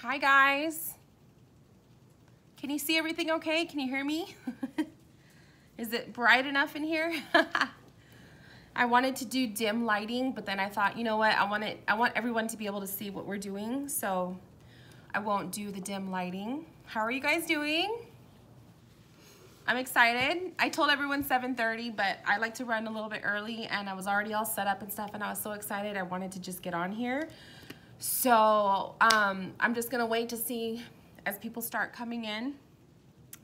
Hi guys. Can you see everything okay? Can you hear me? Is it bright enough in here? I wanted to do dim lighting, but then I thought, you know what? I want it I want everyone to be able to see what we're doing, so I won't do the dim lighting. How are you guys doing? I'm excited. I told everyone 7.30, but I like to run a little bit early and I was already all set up and stuff and I was so excited I wanted to just get on here. So um, I'm just gonna wait to see as people start coming in.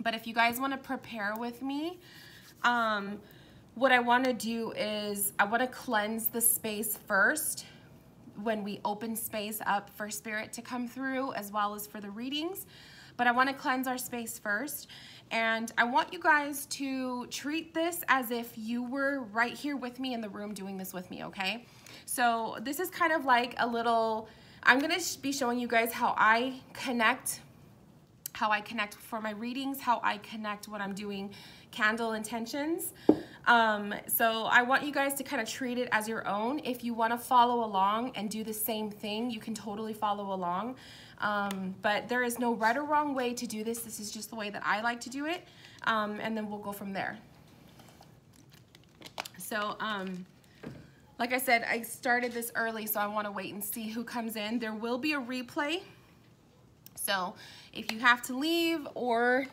But if you guys wanna prepare with me, um, what I wanna do is I wanna cleanse the space first when we open space up for spirit to come through as well as for the readings. But I wanna cleanse our space first. And I want you guys to treat this as if you were right here with me in the room doing this with me, okay? So this is kind of like a little, I'm gonna be showing you guys how I connect, how I connect for my readings, how I connect what I'm doing candle intentions. Um, so I want you guys to kind of treat it as your own. If you want to follow along and do the same thing, you can totally follow along. Um, but there is no right or wrong way to do this. This is just the way that I like to do it. Um, and then we'll go from there. So, um, like I said, I started this early, so I want to wait and see who comes in. There will be a replay. So if you have to leave or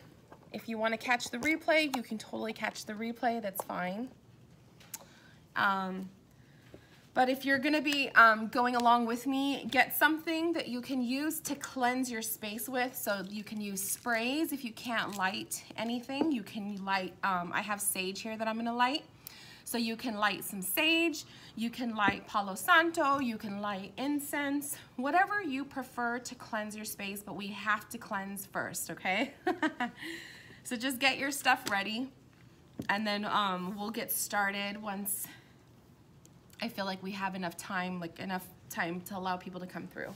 if you want to catch the replay, you can totally catch the replay. That's fine. Um, but if you're going to be um, going along with me, get something that you can use to cleanse your space with. So you can use sprays. If you can't light anything, you can light, um, I have sage here that I'm going to light. So you can light some sage, you can light Palo Santo, you can light incense, whatever you prefer to cleanse your space, but we have to cleanse first, okay? So just get your stuff ready and then um, we'll get started once I feel like we have enough time, like enough time to allow people to come through.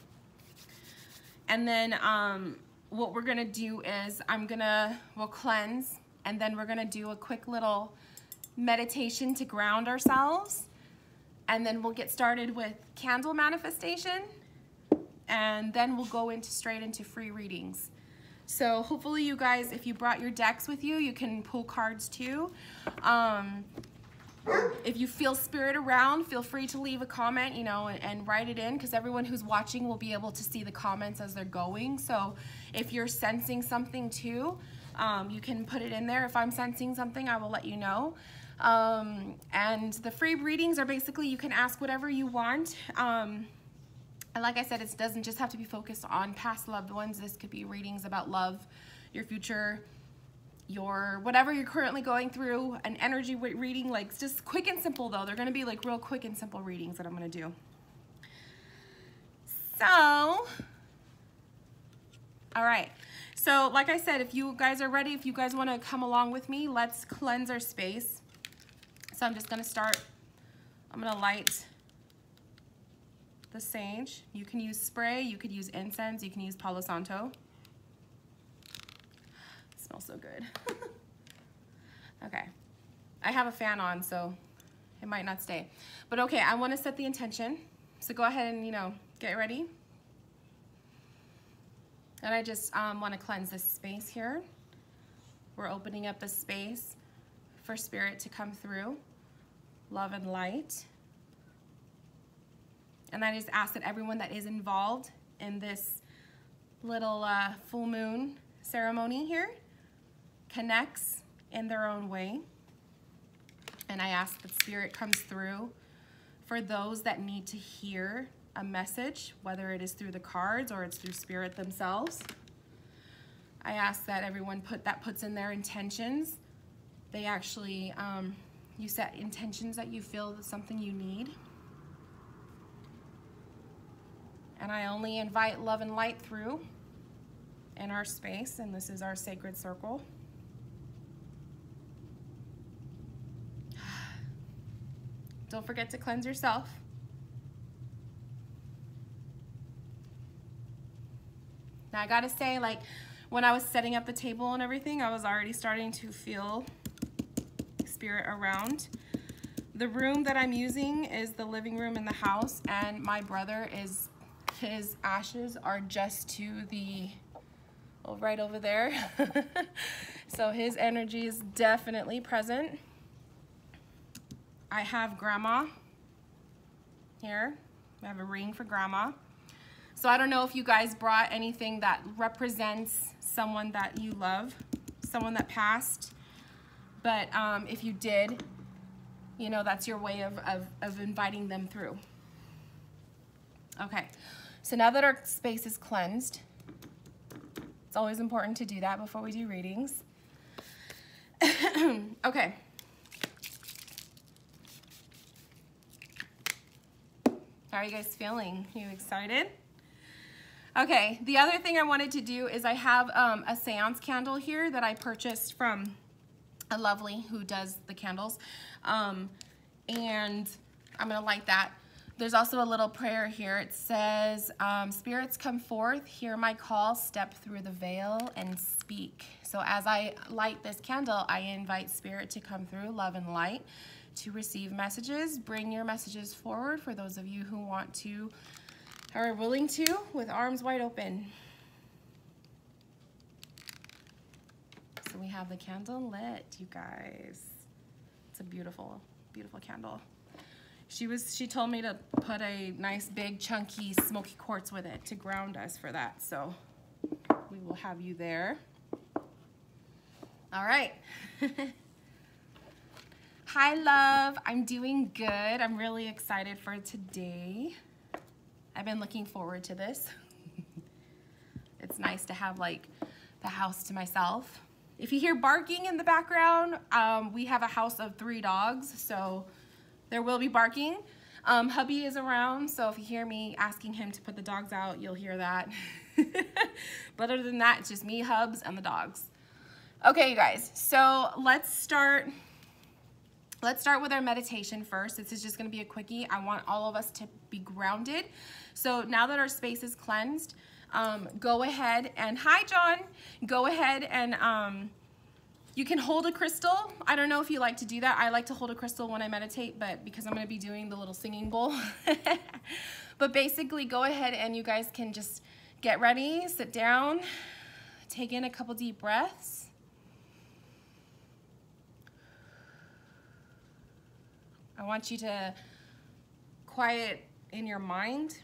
And then um, what we're gonna do is I'm gonna, we'll cleanse and then we're gonna do a quick little meditation to ground ourselves. And then we'll get started with candle manifestation. And then we'll go into straight into free readings. So hopefully you guys, if you brought your decks with you, you can pull cards too. Um, if you feel spirit around, feel free to leave a comment, you know, and, and write it in because everyone who's watching will be able to see the comments as they're going. So if you're sensing something too, um, you can put it in there. If I'm sensing something, I will let you know. Um, and the free readings are basically you can ask whatever you want. Um, and like I said, it doesn't just have to be focused on past loved ones. This could be readings about love, your future, your whatever you're currently going through, an energy reading, like just quick and simple though. They're gonna be like real quick and simple readings that I'm gonna do. So, all right. So like I said, if you guys are ready, if you guys wanna come along with me, let's cleanse our space. So I'm just gonna start, I'm gonna light the sage. You can use spray, you could use incense, you can use Palo Santo. It smells so good. okay. I have a fan on, so it might not stay. But okay, I wanna set the intention. So go ahead and, you know, get ready. And I just um, wanna cleanse this space here. We're opening up a space for spirit to come through. Love and light. And I just ask that everyone that is involved in this little uh, full moon ceremony here connects in their own way. And I ask that spirit comes through for those that need to hear a message, whether it is through the cards or it's through spirit themselves. I ask that everyone put that puts in their intentions. They actually, um, you set intentions that you feel that something you need. And I only invite love and light through in our space, and this is our sacred circle. Don't forget to cleanse yourself. Now I gotta say, like, when I was setting up the table and everything, I was already starting to feel spirit around. The room that I'm using is the living room in the house, and my brother is His ashes are just to the, oh, right over there. so his energy is definitely present. I have grandma here. I have a ring for grandma. So I don't know if you guys brought anything that represents someone that you love, someone that passed. But um, if you did, you know, that's your way of, of, of inviting them through. Okay, so now that our space is cleansed, it's always important to do that before we do readings. okay. How are you guys feeling? Are you excited? Okay, the other thing I wanted to do is I have um, a seance candle here that I purchased from a lovely who does the candles. Um, and I'm gonna light that. There's also a little prayer here. It says, um, spirits come forth, hear my call, step through the veil and speak. So as I light this candle, I invite spirit to come through, love and light, to receive messages. Bring your messages forward for those of you who want to, are willing to, with arms wide open. So we have the candle lit, you guys. It's a beautiful, beautiful candle. She was, she told me to put a nice big chunky smoky quartz with it to ground us for that. So we will have you there. All right. Hi, love. I'm doing good. I'm really excited for today. I've been looking forward to this. it's nice to have like the house to myself. If you hear barking in the background, um, we have a house of three dogs, so there will be barking. Um, hubby is around, so if you hear me asking him to put the dogs out, you'll hear that. but other than that, it's just me, Hubs, and the dogs. Okay, you guys, so let's start Let's start with our meditation first. This is just gonna be a quickie. I want all of us to be grounded. So now that our space is cleansed, um, go ahead and, hi John, go ahead and um, you can hold a crystal. I don't know if you like to do that. I like to hold a crystal when I meditate, but because I'm gonna be doing the little singing bowl. but basically go ahead and you guys can just get ready, sit down, take in a couple deep breaths. I want you to quiet in your mind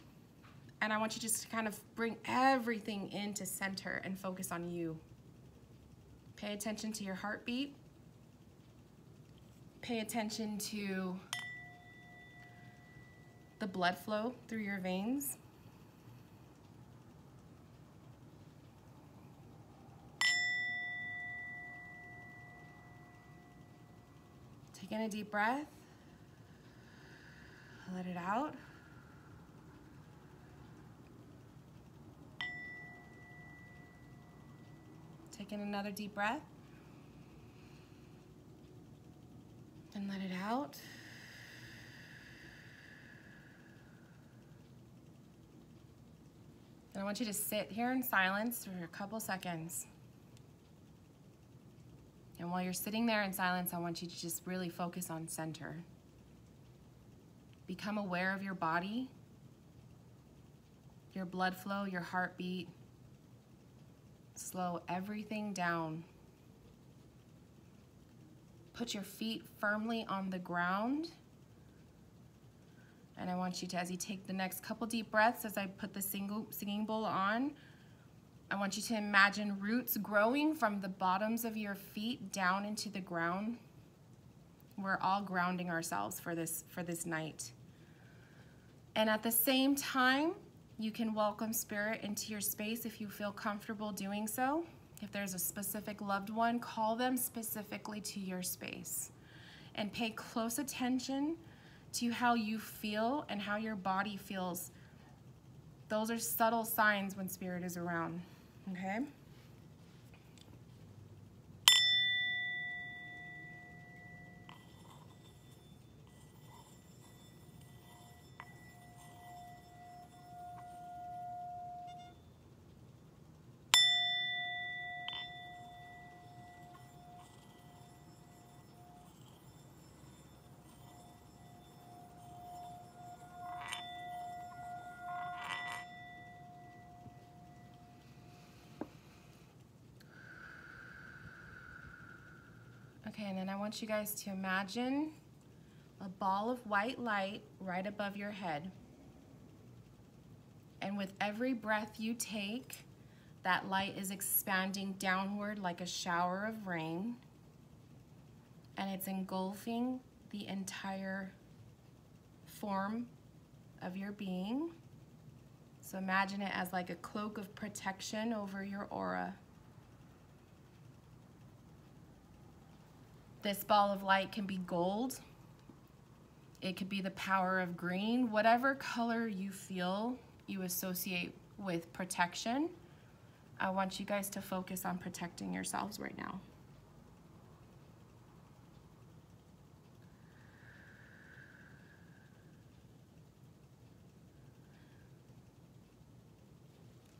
and I want you just to kind of bring everything into center and focus on you. Pay attention to your heartbeat. Pay attention to the blood flow through your veins. Take in a deep breath. Let it out. Take in another deep breath. And let it out. And I want you to sit here in silence for a couple seconds. And while you're sitting there in silence, I want you to just really focus on center. Become aware of your body, your blood flow, your heartbeat, Slow everything down. Put your feet firmly on the ground. And I want you to, as you take the next couple deep breaths, as I put the single, singing bowl on, I want you to imagine roots growing from the bottoms of your feet down into the ground. We're all grounding ourselves for this, for this night. And at the same time, you can welcome spirit into your space if you feel comfortable doing so. If there's a specific loved one, call them specifically to your space. And pay close attention to how you feel and how your body feels. Those are subtle signs when spirit is around, okay? And then I want you guys to imagine a ball of white light right above your head. And with every breath you take, that light is expanding downward like a shower of rain. And it's engulfing the entire form of your being. So imagine it as like a cloak of protection over your aura. This ball of light can be gold. It could be the power of green, whatever color you feel you associate with protection. I want you guys to focus on protecting yourselves right now.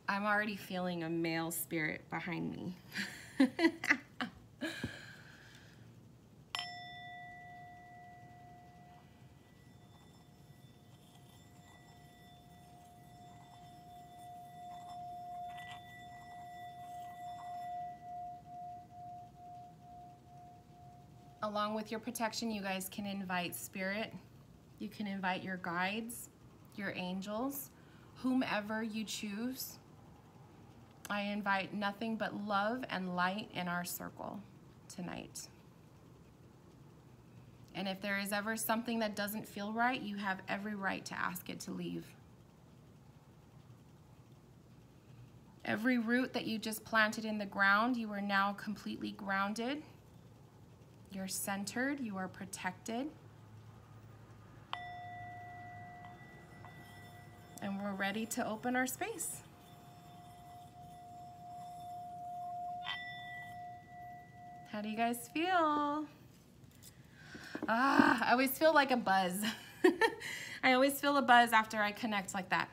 I'm already feeling a male spirit behind me. along with your protection, you guys can invite spirit. You can invite your guides, your angels, whomever you choose. I invite nothing but love and light in our circle tonight. And if there is ever something that doesn't feel right, you have every right to ask it to leave. Every root that you just planted in the ground, you are now completely grounded. You're centered, you are protected. And we're ready to open our space. How do you guys feel? Ah, I always feel like a buzz. I always feel a buzz after I connect like that.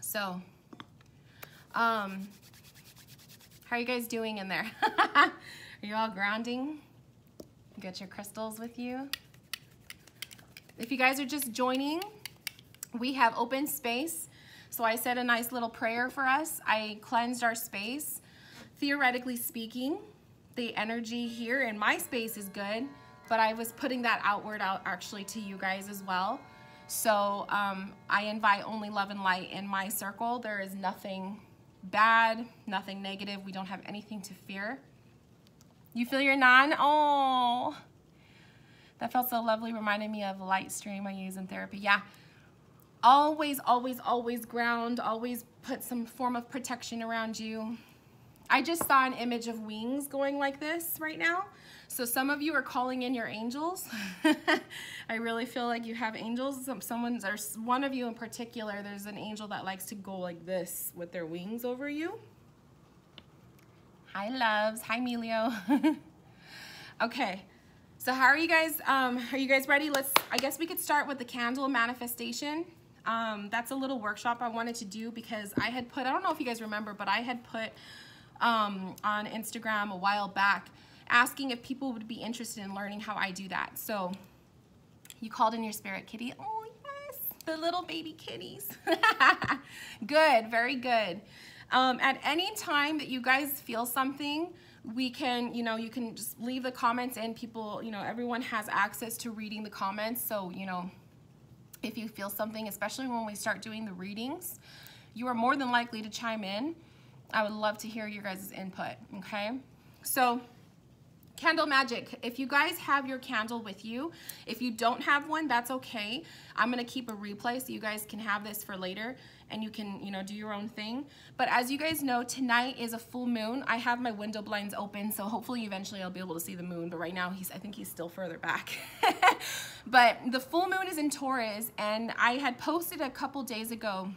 So, um, how are you guys doing in there? are you all grounding? Get your crystals with you. If you guys are just joining, we have open space. So I said a nice little prayer for us. I cleansed our space. Theoretically speaking, the energy here in my space is good, but I was putting that outward out actually to you guys as well. So um, I invite only love and light in my circle. There is nothing bad, nothing negative. We don't have anything to fear. You feel your non? Oh, that felt so lovely. Reminded me of light stream I use in therapy. Yeah. Always, always, always ground. Always put some form of protection around you. I just saw an image of wings going like this right now. So some of you are calling in your angels. I really feel like you have angels. Someone's there's one of you in particular, there's an angel that likes to go like this with their wings over you. Hi, loves. Hi, Emilio. okay, so how are you guys? Um, are you guys ready? Let's, I guess we could start with the candle manifestation. Um, that's a little workshop I wanted to do because I had put, I don't know if you guys remember, but I had put um, on Instagram a while back asking if people would be interested in learning how I do that. So you called in your spirit kitty. Oh, yes, the little baby kitties. good, very good. Um, at any time that you guys feel something, we can, you know, you can just leave the comments in. People, you know, everyone has access to reading the comments. So, you know, if you feel something, especially when we start doing the readings, you are more than likely to chime in. I would love to hear your guys' input, okay? So, candle magic. If you guys have your candle with you, if you don't have one, that's okay. I'm gonna keep a replay so you guys can have this for later and you can, you know, do your own thing. But as you guys know, tonight is a full moon. I have my window blinds open, so hopefully eventually I'll be able to see the moon, but right now he's, I think he's still further back. but the full moon is in Taurus, and I had posted a couple days ago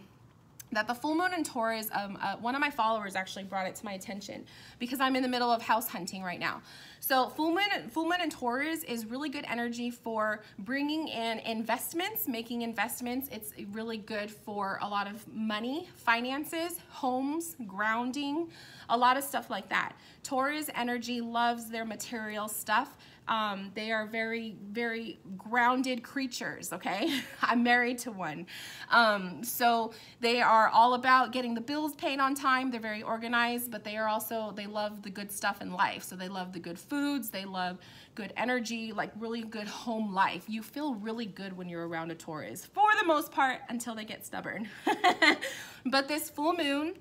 that the full moon in Taurus, um, uh, one of my followers actually brought it to my attention because I'm in the middle of house hunting right now. So full moon, full moon in Taurus is really good energy for bringing in investments, making investments. It's really good for a lot of money, finances, homes, grounding, a lot of stuff like that. Taurus energy loves their material stuff. Um, they are very, very grounded creatures, okay? I'm married to one. Um, so they are all about getting the bills paid on time. They're very organized, but they are also, they love the good stuff in life. So they love the good foods, they love good energy, like really good home life. You feel really good when you're around a Taurus, for the most part, until they get stubborn. but this full moon,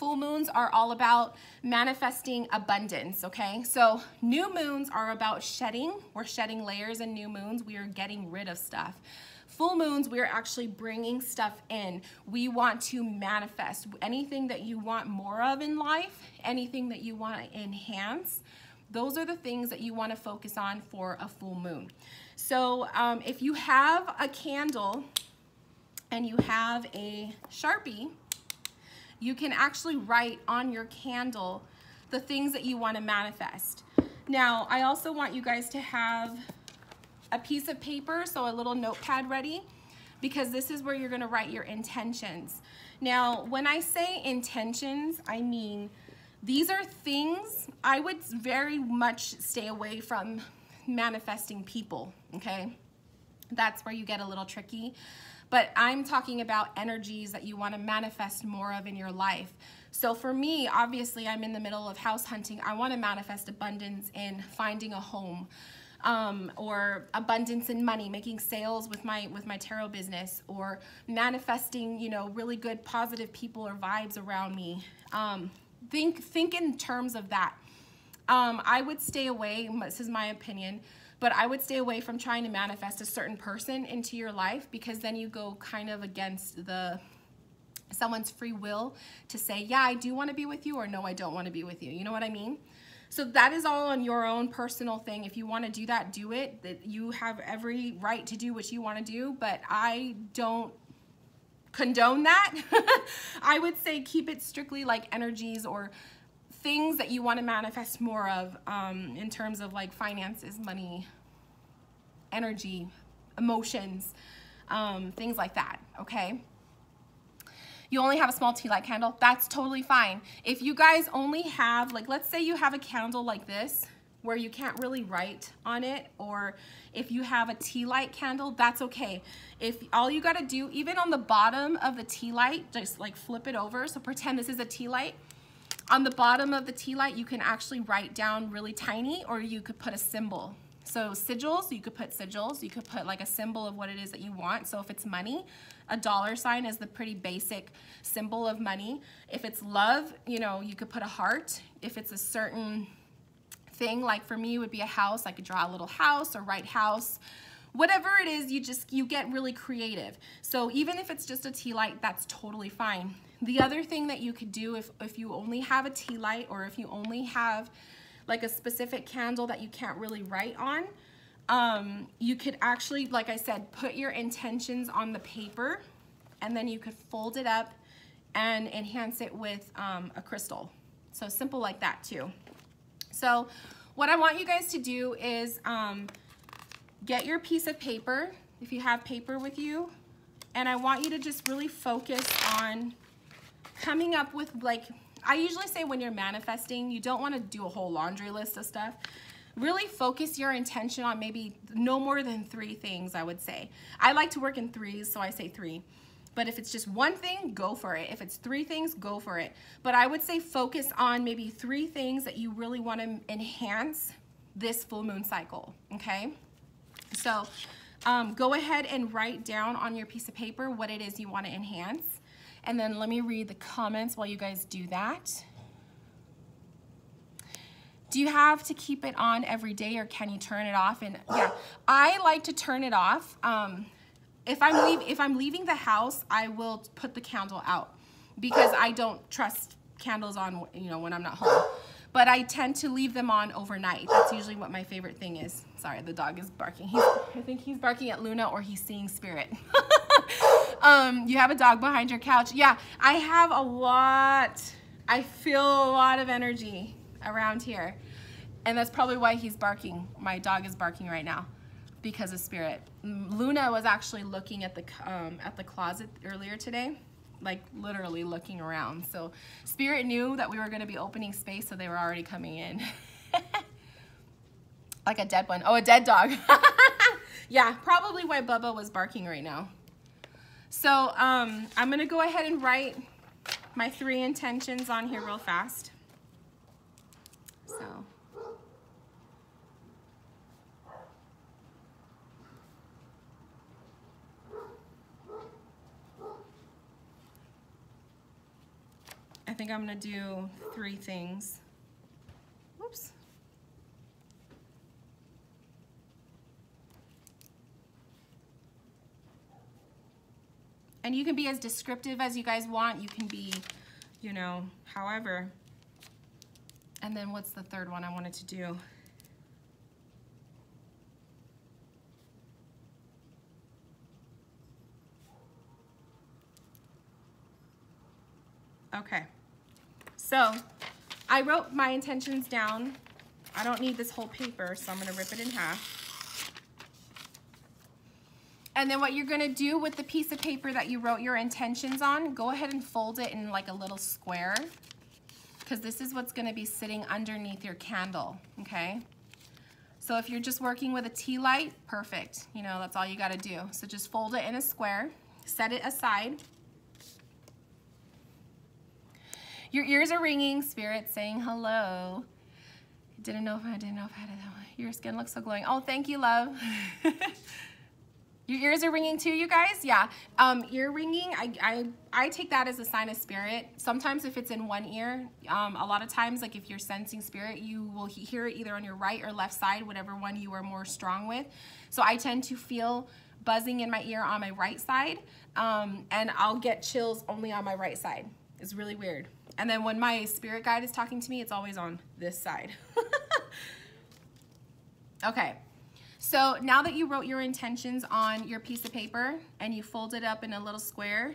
full moons are all about manifesting abundance, okay? So new moons are about shedding. We're shedding layers in new moons. We are getting rid of stuff. Full moons, we're actually bringing stuff in. We want to manifest anything that you want more of in life, anything that you want to enhance. Those are the things that you want to focus on for a full moon. So um, if you have a candle and you have a Sharpie, you can actually write on your candle the things that you want to manifest. Now, I also want you guys to have a piece of paper, so a little notepad ready, because this is where you're going to write your intentions. Now, when I say intentions, I mean these are things I would very much stay away from manifesting people, okay? That's where you get a little tricky. But I'm talking about energies that you want to manifest more of in your life. So for me, obviously, I'm in the middle of house hunting. I want to manifest abundance in finding a home. Um, or abundance in money, making sales with my with my tarot business, or manifesting, you know, really good positive people or vibes around me. Um, think think in terms of that. Um, I would stay away. This is my opinion but I would stay away from trying to manifest a certain person into your life because then you go kind of against the someone's free will to say, yeah, I do want to be with you or no, I don't want to be with you. You know what I mean? So that is all on your own personal thing. If you want to do that, do it. That you have every right to do what you want to do, but I don't condone that. I would say keep it strictly like energies or things that you want to manifest more of um, in terms of like finances, money, energy, emotions, um, things like that, okay? You only have a small tea light candle, that's totally fine. If you guys only have, like let's say you have a candle like this, where you can't really write on it or if you have a tea light candle that's okay if all you got to do even on the bottom of the tea light just like flip it over so pretend this is a tea light on the bottom of the tea light, you can actually write down really tiny or you could put a symbol. So sigils, you could put sigils. You could put like a symbol of what it is that you want. So if it's money, a dollar sign is the pretty basic symbol of money. If it's love, you know, you could put a heart. If it's a certain thing, like for me, it would be a house. I could draw a little house or write house. Whatever it is, you just, you get really creative. So even if it's just a tea light, that's totally fine. The other thing that you could do if, if you only have a tea light or if you only have like a specific candle that you can't really write on, um, you could actually, like I said, put your intentions on the paper and then you could fold it up and enhance it with um, a crystal. So simple like that too. So what I want you guys to do is um, get your piece of paper, if you have paper with you, and I want you to just really focus on coming up with like, I usually say when you're manifesting, you don't want to do a whole laundry list of stuff. Really focus your intention on maybe no more than three things, I would say. I like to work in threes, so I say three. But if it's just one thing, go for it. If it's three things, go for it. But I would say focus on maybe three things that you really want to enhance this full moon cycle, okay? So um, go ahead and write down on your piece of paper what it is you want to enhance. And then let me read the comments while you guys do that. Do you have to keep it on every day or can you turn it off? And yeah, I like to turn it off. Um, if I'm leave, if I'm leaving the house, I will put the candle out because I don't trust candles on, you know, when I'm not home. But I tend to leave them on overnight. That's usually what my favorite thing is. Sorry, the dog is barking. He's, I think he's barking at Luna or he's seeing spirit. um, you have a dog behind your couch. Yeah, I have a lot. I feel a lot of energy around here. And that's probably why he's barking. My dog is barking right now because of spirit. Luna was actually looking at the um, at the closet earlier today, like literally looking around. So spirit knew that we were going to be opening space, so they were already coming in. Like a dead one. Oh, a dead dog. yeah, probably why Bubba was barking right now. So um, I'm gonna go ahead and write my three intentions on here real fast. So. I think I'm gonna do three things. Whoops. And you can be as descriptive as you guys want. You can be, you know, however. And then what's the third one I wanted to do? Okay. So I wrote my intentions down. I don't need this whole paper, so I'm gonna rip it in half. And then what you're gonna do with the piece of paper that you wrote your intentions on, go ahead and fold it in like a little square because this is what's gonna be sitting underneath your candle, okay? So if you're just working with a tea light, perfect. You know, that's all you gotta do. So just fold it in a square, set it aside. Your ears are ringing, spirit saying hello. Didn't know if I didn't know if I had it. Your skin looks so glowing. Oh, thank you, love. Your ears are ringing too, you guys? Yeah. Um, ear ringing, I, I, I take that as a sign of spirit. Sometimes if it's in one ear, um, a lot of times, like if you're sensing spirit, you will hear it either on your right or left side, whatever one you are more strong with. So I tend to feel buzzing in my ear on my right side, um, and I'll get chills only on my right side. It's really weird. And then when my spirit guide is talking to me, it's always on this side. okay. So now that you wrote your intentions on your piece of paper and you fold it up in a little square,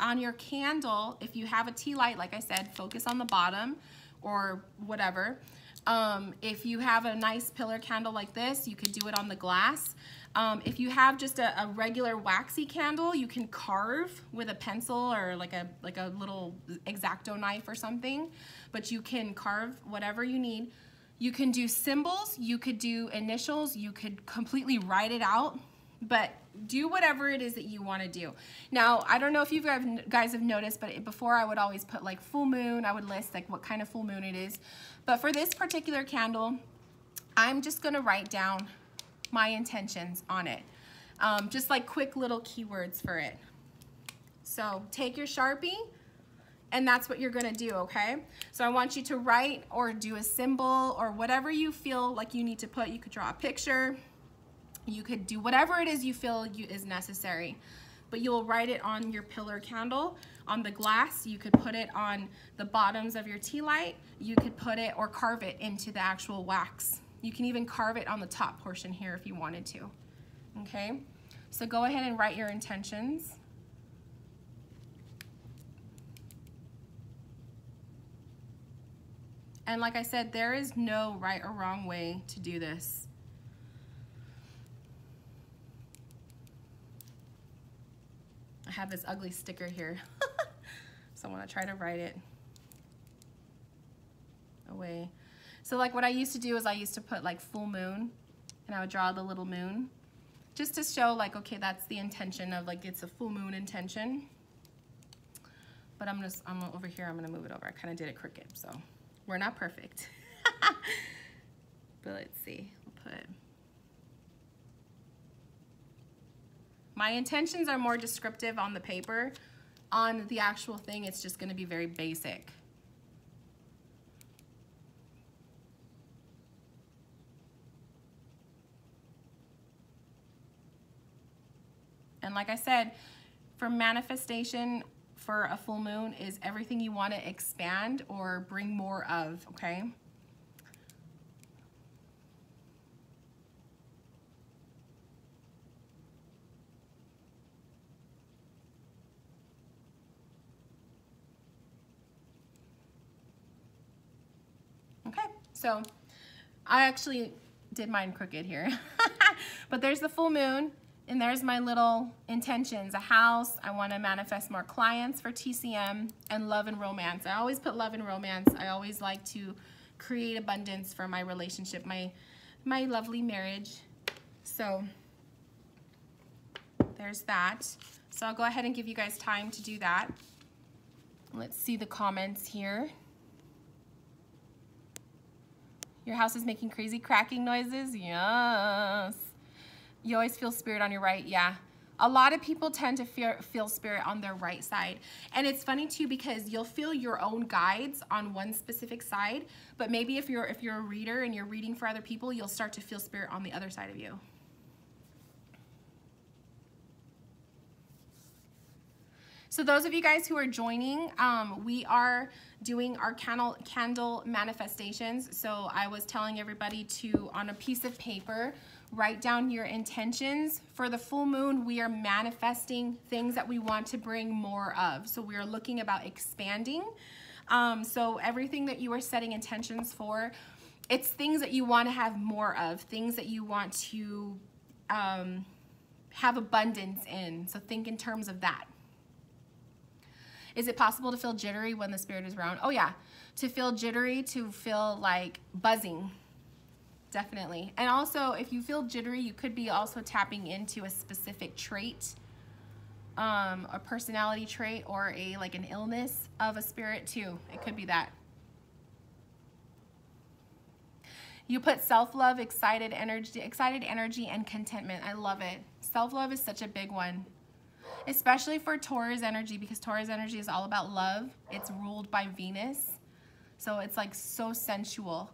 on your candle, if you have a tea light, like I said, focus on the bottom or whatever. Um, if you have a nice pillar candle like this, you could do it on the glass. Um, if you have just a, a, regular waxy candle, you can carve with a pencil or like a, like a little X-Acto knife or something, but you can carve whatever you need. You can do symbols, you could do initials, you could completely write it out, but do whatever it is that you want to do. Now, I don't know if you guys have noticed, but before I would always put like full moon, I would list like what kind of full moon it is. But for this particular candle, I'm just going to write down my intentions on it. Um, just like quick little keywords for it. So take your Sharpie, and that's what you're gonna do, okay? So I want you to write or do a symbol or whatever you feel like you need to put. You could draw a picture. You could do whatever it is you feel you, is necessary. But you'll write it on your pillar candle, on the glass. You could put it on the bottoms of your tea light. You could put it or carve it into the actual wax. You can even carve it on the top portion here if you wanted to, okay? So go ahead and write your intentions. And like I said, there is no right or wrong way to do this. I have this ugly sticker here. so I want to try to write it away. So like what I used to do is I used to put like full moon and I would draw the little moon just to show like, okay, that's the intention of like, it's a full moon intention. But I'm just, I'm over here, I'm gonna move it over. I kind of did it crooked, so. We're not perfect. but let's see, we'll put, my intentions are more descriptive on the paper. On the actual thing, it's just gonna be very basic. And like I said, for manifestation, for a full moon is everything you want to expand or bring more of, okay? Okay, so I actually did mine crooked here. but there's the full moon. And there's my little intentions, a house, I wanna manifest more clients for TCM, and love and romance. I always put love and romance. I always like to create abundance for my relationship, my my lovely marriage. So there's that. So I'll go ahead and give you guys time to do that. Let's see the comments here. Your house is making crazy cracking noises? Yes. You always feel spirit on your right? Yeah. A lot of people tend to feel, feel spirit on their right side. And it's funny too because you'll feel your own guides on one specific side, but maybe if you're if you're a reader and you're reading for other people, you'll start to feel spirit on the other side of you. So those of you guys who are joining, um, we are doing our candle, candle manifestations. So I was telling everybody to, on a piece of paper, write down your intentions. For the full moon, we are manifesting things that we want to bring more of. So we are looking about expanding. Um, so everything that you are setting intentions for, it's things that you want to have more of, things that you want to um, have abundance in. So think in terms of that. Is it possible to feel jittery when the spirit is around? Oh yeah, to feel jittery, to feel like buzzing, definitely. And also, if you feel jittery, you could be also tapping into a specific trait, um, a personality trait, or a like an illness of a spirit too. It could be that. You put self-love, excited energy, excited energy, and contentment. I love it. Self-love is such a big one, especially for Taurus energy because Taurus energy is all about love. It's ruled by Venus, so it's like so sensual.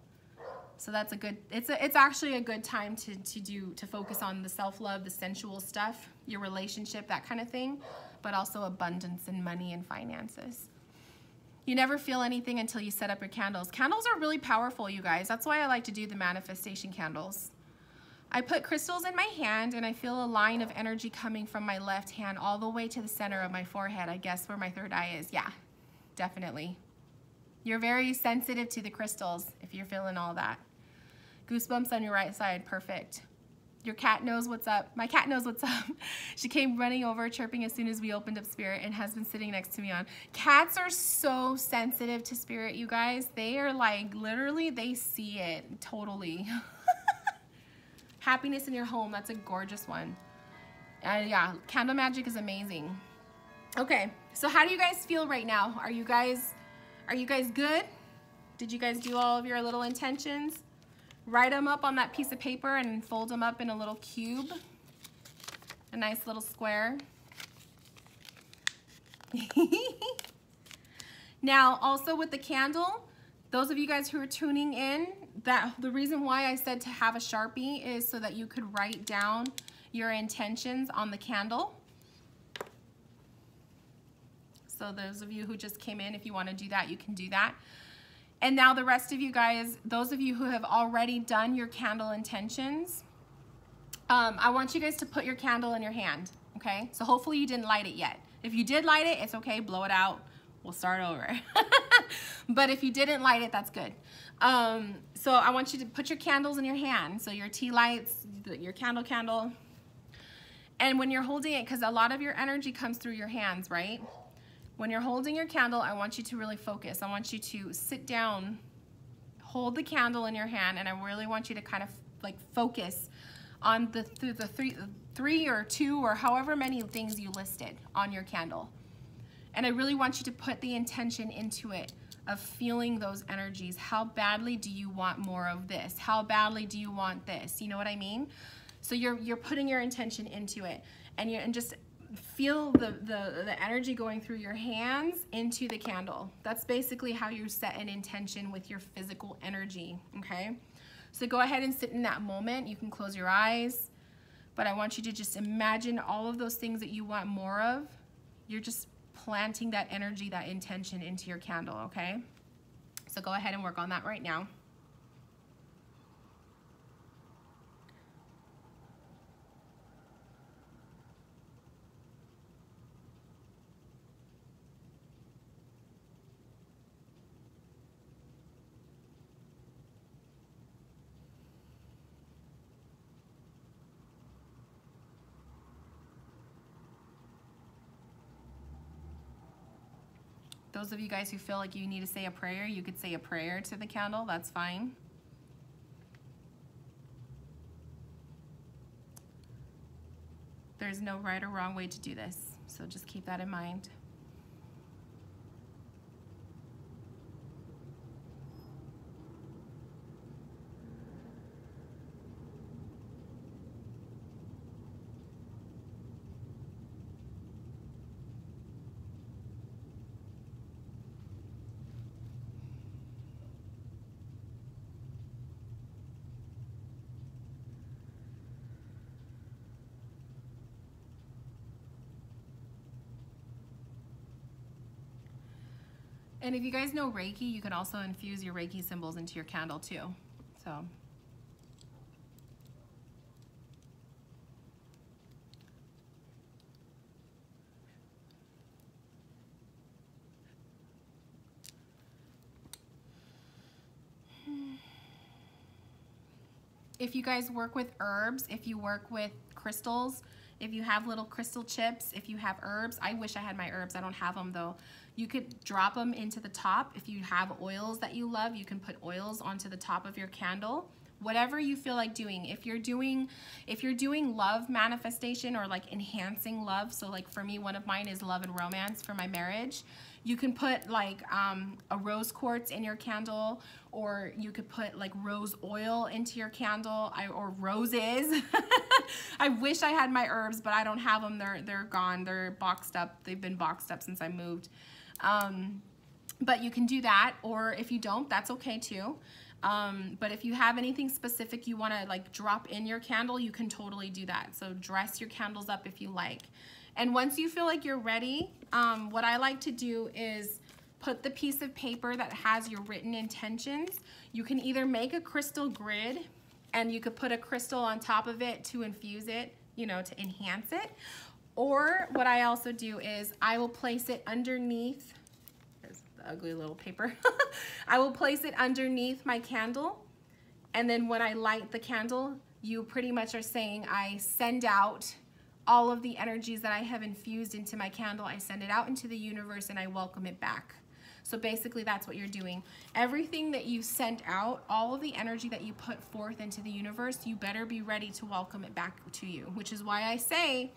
So that's a good, it's, a, it's actually a good time to, to do, to focus on the self-love, the sensual stuff, your relationship, that kind of thing, but also abundance and money and finances. You never feel anything until you set up your candles. Candles are really powerful, you guys. That's why I like to do the manifestation candles. I put crystals in my hand and I feel a line of energy coming from my left hand all the way to the center of my forehead. I guess where my third eye is. Yeah, definitely. You're very sensitive to the crystals if you're feeling all that. Goosebumps on your right side, perfect. Your cat knows what's up. My cat knows what's up. she came running over, chirping as soon as we opened up Spirit and has been sitting next to me on. Cats are so sensitive to Spirit, you guys. They are like, literally, they see it totally. Happiness in your home, that's a gorgeous one. Uh, yeah, candle magic is amazing. Okay, so how do you guys feel right now? Are you guys, are you guys good? Did you guys do all of your little intentions? Write them up on that piece of paper and fold them up in a little cube, a nice little square. now, also with the candle, those of you guys who are tuning in, that the reason why I said to have a Sharpie is so that you could write down your intentions on the candle. So those of you who just came in, if you want to do that, you can do that. And now the rest of you guys, those of you who have already done your candle intentions, um, I want you guys to put your candle in your hand, okay? So hopefully you didn't light it yet. If you did light it, it's okay, blow it out. We'll start over. but if you didn't light it, that's good. Um, so I want you to put your candles in your hand. So your tea lights, your candle candle. And when you're holding it, because a lot of your energy comes through your hands, right? When you're holding your candle, I want you to really focus. I want you to sit down, hold the candle in your hand, and I really want you to kind of like focus on the, th the three, three or two or however many things you listed on your candle. And I really want you to put the intention into it of feeling those energies. How badly do you want more of this? How badly do you want this? You know what I mean? So you're, you're putting your intention into it and you're, and just feel the, the, the energy going through your hands into the candle. That's basically how you set an intention with your physical energy, okay? So go ahead and sit in that moment. You can close your eyes, but I want you to just imagine all of those things that you want more of. You're just planting that energy, that intention into your candle, okay? So go ahead and work on that right now. Those of you guys who feel like you need to say a prayer, you could say a prayer to the candle, that's fine. There's no right or wrong way to do this, so just keep that in mind. And if you guys know Reiki, you can also infuse your Reiki symbols into your candle too. So. If you guys work with herbs, if you work with crystals, if you have little crystal chips, if you have herbs, I wish I had my herbs. I don't have them though. You could drop them into the top. If you have oils that you love, you can put oils onto the top of your candle. Whatever you feel like doing. If you're doing if you're doing love manifestation or like enhancing love, so like for me one of mine is love and romance for my marriage. You can put like um, a rose quartz in your candle or you could put like rose oil into your candle I, or roses. I wish I had my herbs, but I don't have them. They're, they're gone. They're boxed up. They've been boxed up since I moved. Um, but you can do that, or if you don't, that's okay too. Um, but if you have anything specific you want to like drop in your candle, you can totally do that. So dress your candles up if you like. And once you feel like you're ready, um, what I like to do is put the piece of paper that has your written intentions. You can either make a crystal grid and you could put a crystal on top of it to infuse it, you know, to enhance it. Or what I also do is I will place it underneath, there's the ugly little paper. I will place it underneath my candle. And then when I light the candle, you pretty much are saying I send out all of the energies that I have infused into my candle. I send it out into the universe and I welcome it back. So basically that's what you're doing. Everything that you send out, all of the energy that you put forth into the universe, you better be ready to welcome it back to you, which is why I say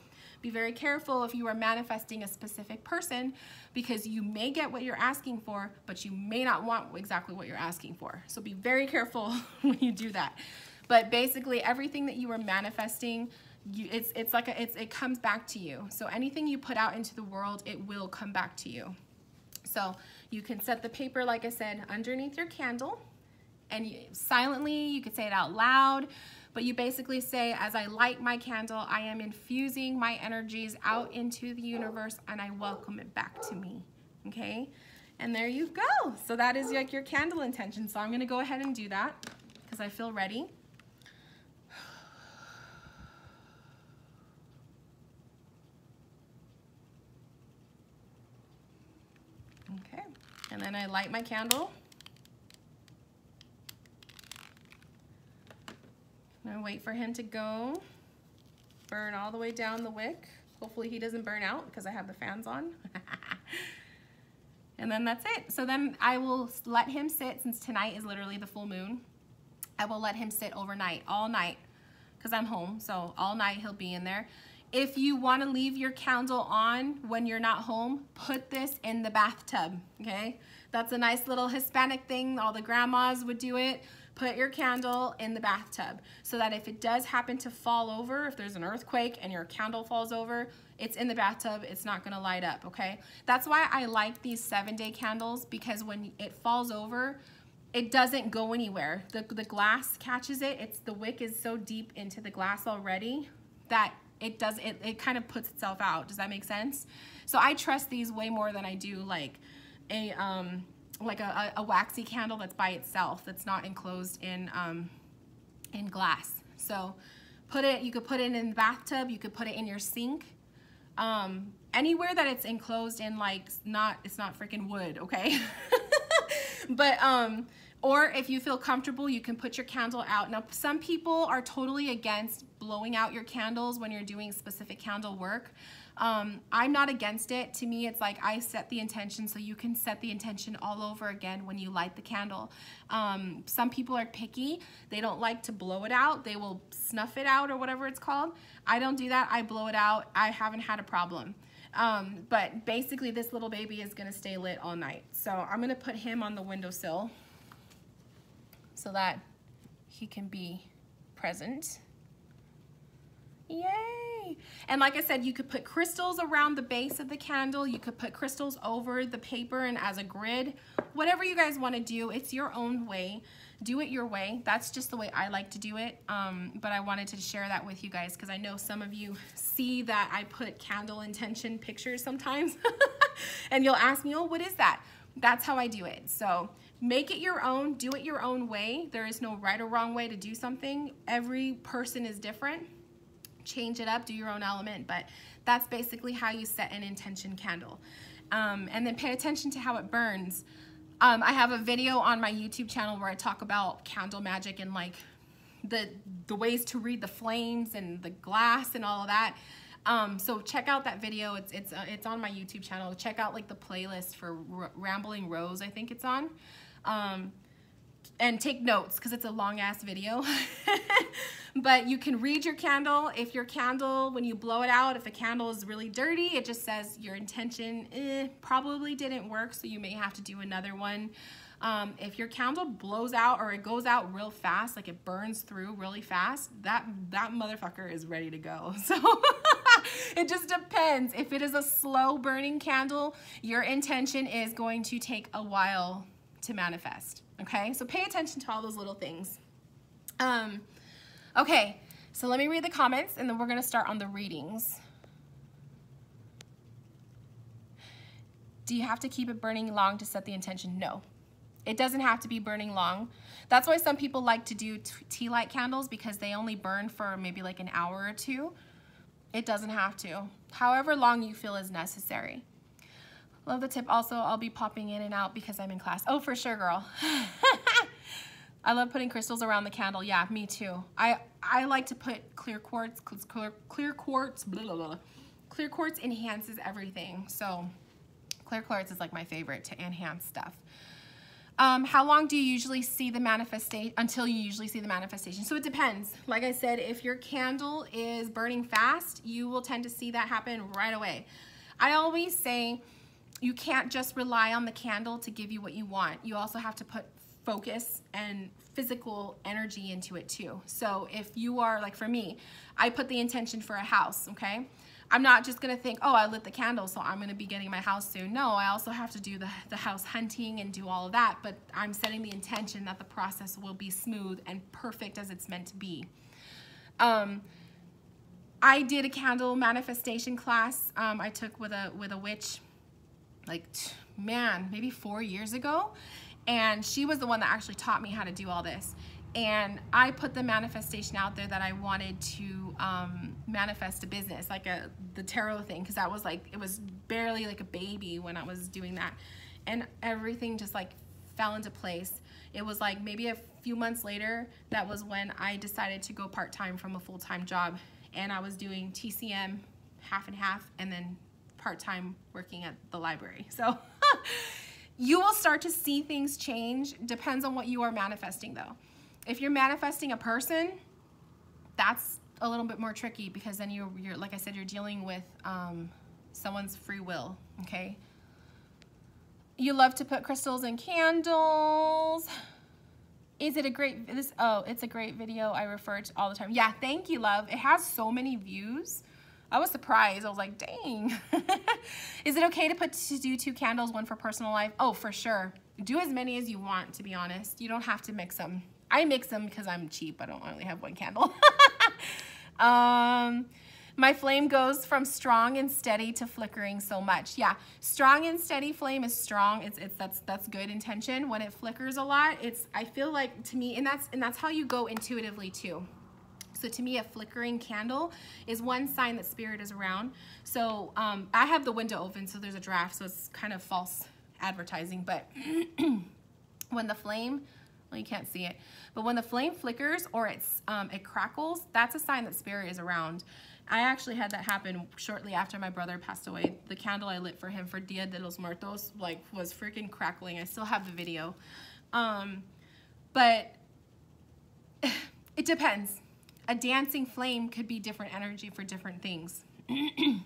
be very careful if you are manifesting a specific person because you may get what you're asking for, but you may not want exactly what you're asking for. So be very careful when you do that. But basically everything that you are manifesting, you, it's, it's like a, it's, it comes back to you. So anything you put out into the world, it will come back to you. So you can set the paper, like I said, underneath your candle and you, silently, you could say it out loud, but you basically say, as I light my candle, I am infusing my energies out into the universe and I welcome it back to me, okay? And there you go. So that is like your candle intention. So I'm gonna go ahead and do that because I feel ready. Okay, and then I light my candle. I wait for him to go, burn all the way down the wick. Hopefully he doesn't burn out because I have the fans on. and then that's it. So then I will let him sit since tonight is literally the full moon. I will let him sit overnight, all night, because I'm home. So all night he'll be in there. If you want to leave your candle on when you're not home, put this in the bathtub, okay? That's a nice little Hispanic thing. All the grandmas would do it put your candle in the bathtub so that if it does happen to fall over, if there's an earthquake and your candle falls over, it's in the bathtub, it's not gonna light up, okay? That's why I like these seven day candles because when it falls over, it doesn't go anywhere. The, the glass catches it, it's the wick is so deep into the glass already that it does, it, it kind of puts itself out. Does that make sense? So I trust these way more than I do like a, um, like a, a, waxy candle that's by itself that's not enclosed in um, in glass. So put it you could put it in the bathtub you could put it in your sink um, anywhere that it's enclosed in like not it's not freaking wood okay? But um or if you feel comfortable you can put your candle out. Now some people are totally against blowing out your candles when you're doing specific candle work Um, I'm not against it. To me, it's like I set the intention so you can set the intention all over again when you light the candle. Um, some people are picky. They don't like to blow it out. They will snuff it out or whatever it's called. I don't do that. I blow it out. I haven't had a problem. Um, but basically this little baby is gonna stay lit all night. So I'm gonna put him on the windowsill so that he can be present. Yay! And like I said, you could put crystals around the base of the candle. You could put crystals over the paper and as a grid. Whatever you guys want to do, it's your own way. Do it your way. That's just the way I like to do it. Um, but I wanted to share that with you guys because I know some of you see that I put candle intention pictures sometimes. and you'll ask me, oh, what is that? That's how I do it. So make it your own. Do it your own way. There is no right or wrong way to do something. Every person is different change it up, do your own element, but that's basically how you set an intention candle. Um, and then pay attention to how it burns. Um, I have a video on my YouTube channel where I talk about candle magic and like the, the ways to read the flames and the glass and all of that. Um, so check out that video. It's, it's, uh, it's on my YouTube channel. Check out like the playlist for R Rambling Rose, I think it's on. Um, and take notes because it's a long ass video. but you can read your candle. If your candle, when you blow it out, if a candle is really dirty, it just says your intention eh, probably didn't work, so you may have to do another one. Um, if your candle blows out or it goes out real fast, like it burns through really fast, that, that motherfucker is ready to go. So it just depends. If it is a slow burning candle, your intention is going to take a while to manifest okay? So pay attention to all those little things. Um, okay, so let me read the comments and then we're gonna start on the readings. Do you have to keep it burning long to set the intention? No. It doesn't have to be burning long. That's why some people like to do tea light candles because they only burn for maybe like an hour or two. It doesn't have to. However long you feel is necessary. Love the tip. Also, I'll be popping in and out because I'm in class. Oh, for sure, girl. I love putting crystals around the candle. Yeah, me too. I, I like to put clear quartz, clear, clear quartz, blah, blah, blah. Clear quartz enhances everything. So clear quartz is like my favorite to enhance stuff. Um, how long do you usually see the manifestation, until you usually see the manifestation? So it depends. Like I said, if your candle is burning fast, you will tend to see that happen right away. I always say, you can't just rely on the candle to give you what you want. You also have to put focus and physical energy into it too. So if you are, like for me, I put the intention for a house, okay? I'm not just gonna think, oh, I lit the candle, so I'm gonna be getting my house soon. No, I also have to do the, the house hunting and do all of that, but I'm setting the intention that the process will be smooth and perfect as it's meant to be. Um, I did a candle manifestation class um, I took with a, with a witch like, man, maybe four years ago. And she was the one that actually taught me how to do all this. And I put the manifestation out there that I wanted to um, manifest a business, like a the tarot thing, because that was like, it was barely like a baby when I was doing that. And everything just like fell into place. It was like maybe a few months later, that was when I decided to go part-time from a full-time job. And I was doing TCM half and half and then part-time working at the library. So you will start to see things change. Depends on what you are manifesting though. If you're manifesting a person, that's a little bit more tricky because then you're, you're like I said, you're dealing with um, someone's free will, okay? You love to put crystals in candles. Is it a great, this, oh, it's a great video I refer to all the time. Yeah, thank you, love. It has so many views. I was surprised. I was like, dang. Is it okay to put to do two candles, one for personal life? Oh, for sure. Do as many as you want, to be honest. You don't have to mix them. I mix them because I'm cheap. I don't only have one candle. um, my flame goes from strong and steady to flickering so much. Yeah, strong and steady flame is strong. It's it's that's that's good intention. When it flickers a lot, it's I feel like to me, and that's and that's how you go intuitively too. So to me, a flickering candle is one sign that spirit is around. So um, I have the window open, so there's a draft, so it's kind of false advertising. But when the flame, well, you can't see it, but when the flame flickers or it's um, it crackles, that's a sign that spirit is around. I actually had that happen shortly after my brother passed away. The candle I lit for him for Dia de los Muertos like was freaking crackling. I still have the video. Um, but it depends. A dancing flame could be different energy for different things.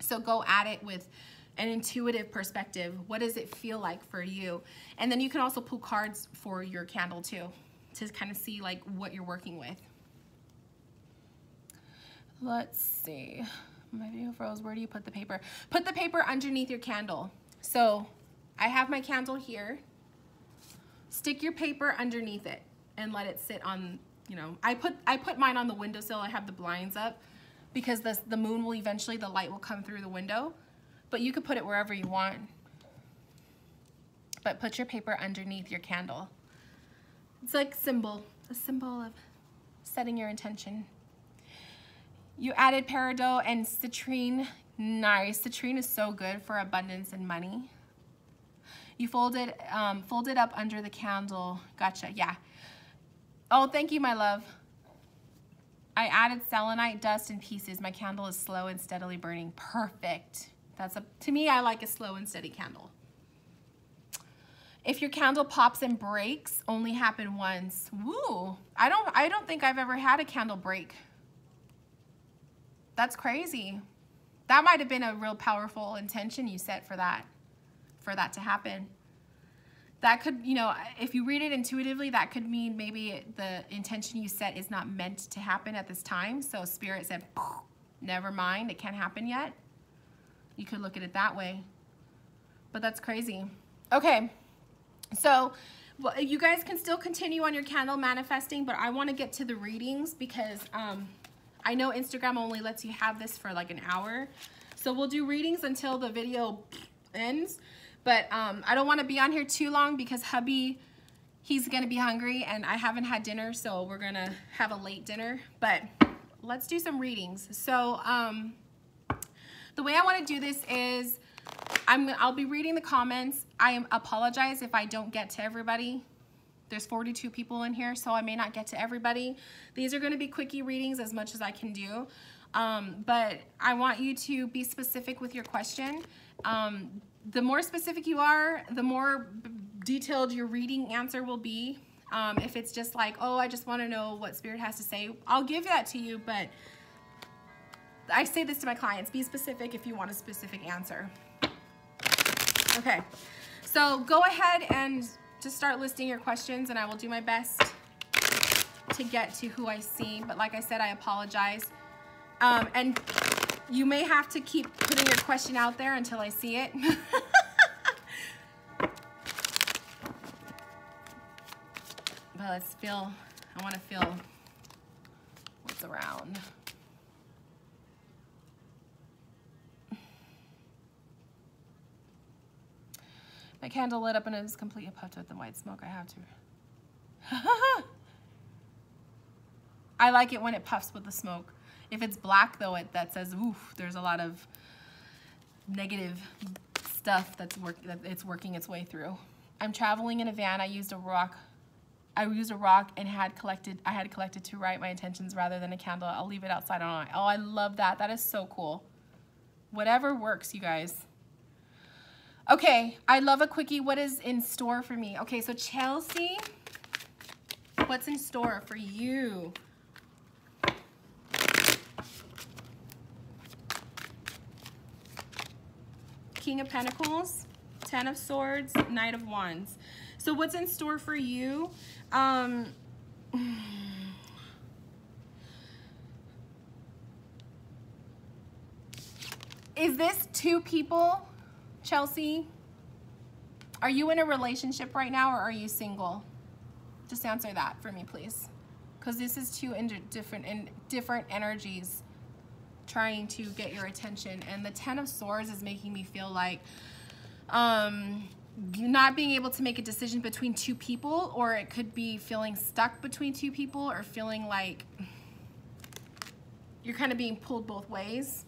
so go at it with an intuitive perspective. What does it feel like for you? And then you can also pull cards for your candle too to kind of see like what you're working with. Let's see. My video froze. Where do you put the paper? Put the paper underneath your candle. So I have my candle here. Stick your paper underneath it and let it sit on, you know, I put I put mine on the windowsill. I have the blinds up because the, the moon will eventually, the light will come through the window. But you could put it wherever you want. But put your paper underneath your candle. It's like symbol, a symbol of setting your intention. You added peridot and citrine. Nice. Citrine is so good for abundance and money. You folded, um, folded up under the candle. Gotcha. Yeah. Oh, thank you, my love. I added selenite dust in pieces. My candle is slow and steadily burning. Perfect. That's a, to me, I like a slow and steady candle. If your candle pops and breaks, only happen once. Woo. I don't, I don't think I've ever had a candle break. That's crazy. That might have been a real powerful intention you set for that, for that to happen. That could, you know, if you read it intuitively, that could mean maybe the intention you set is not meant to happen at this time. So spirit said, never mind, it can't happen yet. You could look at it that way. But that's crazy. Okay, so well, you guys can still continue on your candle manifesting, but I want to get to the readings because um, I know Instagram only lets you have this for like an hour. So we'll do readings until the video ends. But um, I don't want to be on here too long because hubby, he's going to be hungry and I haven't had dinner. So we're going to have a late dinner. But let's do some readings. So um, the way I want to do this is I'm, I'll be reading the comments. I am apologize if I don't get to everybody. There's 42 people in here, so I may not get to everybody. These are gonna be quickie readings as much as I can do. Um, but I want you to be specific with your question. Um, the more specific you are, the more detailed your reading answer will be. Um, if it's just like, oh, I just want to know what Spirit has to say, I'll give that to you, but I say this to my clients, be specific if you want a specific answer. Okay, so go ahead and just start listing your questions and I will do my best to get to who I see. But like I said, I apologize. Um, and you may have to keep putting your question out there until I see it. but let's feel, I want to feel what's around. My candle lit up and it was completely puffed with the white smoke. I have to. I like it when it puffs with the smoke. If it's black though, it that says oof. There's a lot of negative stuff that's work that it's working its way through. I'm traveling in a van. I used a rock. I used a rock and had collected. I had collected to write my intentions rather than a candle. I'll leave it outside on. Oh, I love that. That is so cool. Whatever works, you guys. Okay, I love a quickie. What is in store for me? Okay, so Chelsea, what's in store for you? King of Pentacles, Ten of Swords, Knight of Wands. So what's in store for you? Um, is this two people Chelsea, are you in a relationship right now or are you single? Just answer that for me, please. Because this is two in different, different energies trying to get your attention. And the Ten of Swords is making me feel like um, not being able to make a decision between two people, or it could be feeling stuck between two people, or feeling like you're kind of being pulled both ways.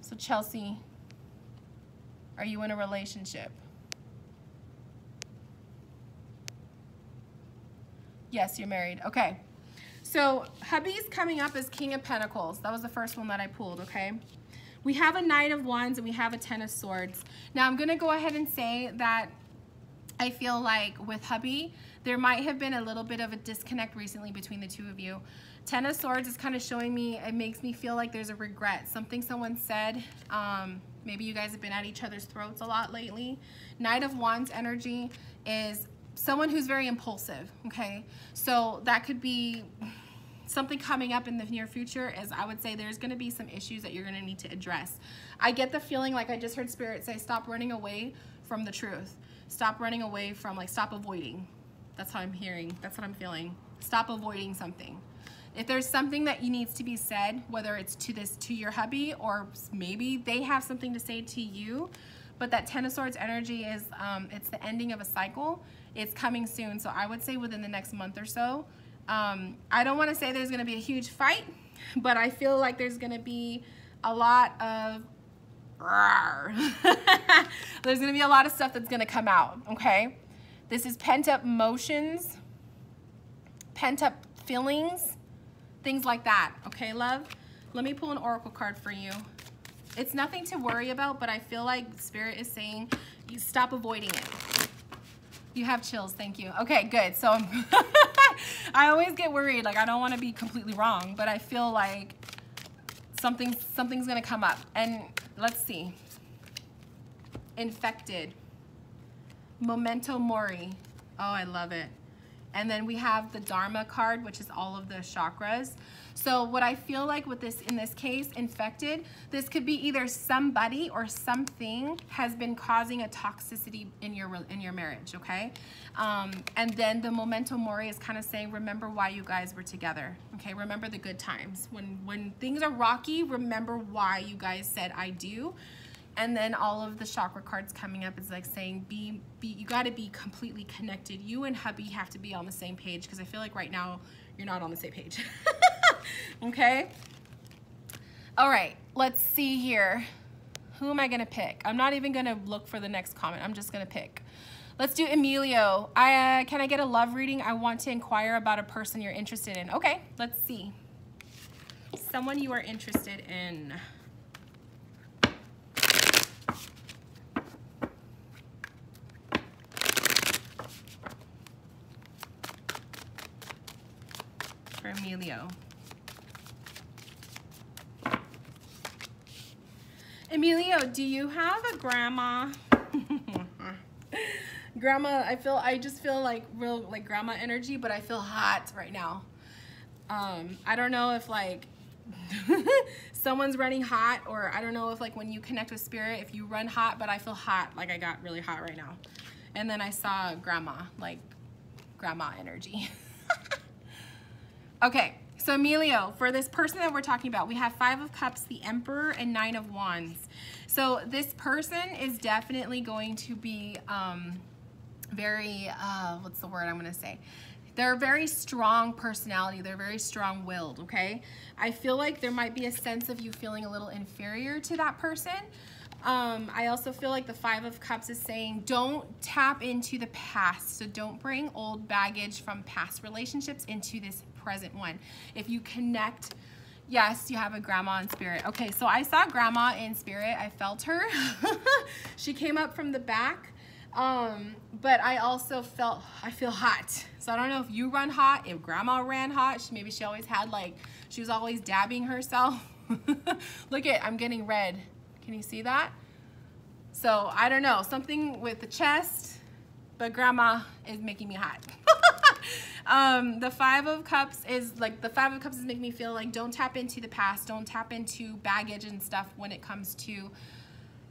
So Chelsea, are you in a relationship? Yes, you're married. Okay. So hubby's coming up as King of Pentacles. That was the first one that I pulled, okay? We have a Knight of Wands and we have a Ten of Swords. Now I'm gonna go ahead and say that I feel like with hubby, there might have been a little bit of a disconnect recently between the two of you. Ten of Swords is kind of showing me, it makes me feel like there's a regret. Something someone said, um, maybe you guys have been at each other's throats a lot lately. Knight of Wands energy is someone who's very impulsive, okay? So that could be something coming up in the near future is I would say there's gonna be some issues that you're gonna need to address. I get the feeling like I just heard spirit say, stop running away from the truth. Stop running away from, like, stop avoiding. That's how I'm hearing, that's what I'm feeling. Stop avoiding something. If there's something that needs to be said, whether it's to this, to your hubby, or maybe they have something to say to you, but that Ten of Swords energy is, um, it's the ending of a cycle. It's coming soon. So I would say within the next month or so. Um, I don't want to say there's going to be a huge fight, but I feel like there's going to be a lot of there's going to be a lot of stuff that's going to come out, okay? This is pent up emotions, pent up feelings, things like that, okay, love? Let me pull an oracle card for you. It's nothing to worry about, but I feel like Spirit is saying you stop avoiding it. You have chills, thank you. Okay, good. So I always get worried, like I don't want to be completely wrong, but I feel like something something's gonna come up. And let's see. Infected. Memento Mori. Oh, I love it. And then we have the Dharma card, which is all of the chakras. So what I feel like with this, in this case, infected, this could be either somebody or something has been causing a toxicity in your in your marriage, okay? Um, and then the memento mori is kind of saying, remember why you guys were together, okay? Remember the good times. When, when things are rocky, remember why you guys said I do and then all of the chakra cards coming up is like saying be be you got to be completely connected. You and hubby have to be on the same page because i feel like right now you're not on the same page. Okay? All right let's see here. Who am i gonna pick? I'm not even gonna look for the next comment. I'm just gonna pick. Let's do emilio. I uh, can i get a love reading? I want to inquire about a person you're interested in. Okay let's see. Someone you are interested in Emilio. Emilio, do you have a grandma? grandma, I feel, I just feel like real, like grandma energy, but I feel hot right now. Um, I don't know if like someone's running hot or I don't know if like when you connect with spirit, if you run hot, but I feel hot, like I got really hot right now. And then I saw grandma, like grandma energy. Okay, so Emilio, for this person that we're talking about, we have Five of Cups, the Emperor, and Nine of Wands. So this person is definitely going to be um, very, uh, what's the word I'm going to say? They're a very strong personality. They're very strong-willed, okay? I feel like there might be a sense of you feeling a little inferior to that person. Um, I also feel like the Five of Cups is saying don't tap into the past. So don't bring old baggage from past relationships into this present one. If you connect, yes, you have a grandma in spirit. Okay, so I saw grandma in spirit. I felt her. she came up from the back. Um, but I also felt, I feel hot. So I don't know if you run hot, if grandma ran hot, she, maybe she always had like, she was always dabbing herself. Look at, I'm getting red. Can you see that? So I don't know, something with the chest, but grandma is making me hot. um, the Five of Cups is like, the Five of Cups is making me feel like don't tap into the past, don't tap into baggage and stuff when it comes to